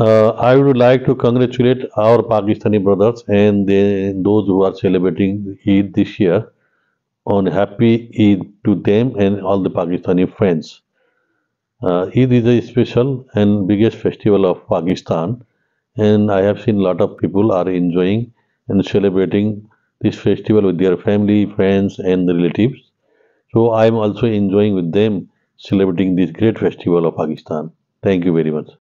Uh, I would like to congratulate our Pakistani brothers and they, those who are celebrating Eid this year on happy Eid to them and all the Pakistani friends. Uh, Eid is a special and biggest festival of Pakistan, and I have seen a lot of people are enjoying and celebrating this festival with their family, friends, and relatives. So I am also enjoying with them celebrating this great festival of Pakistan. Thank you very much.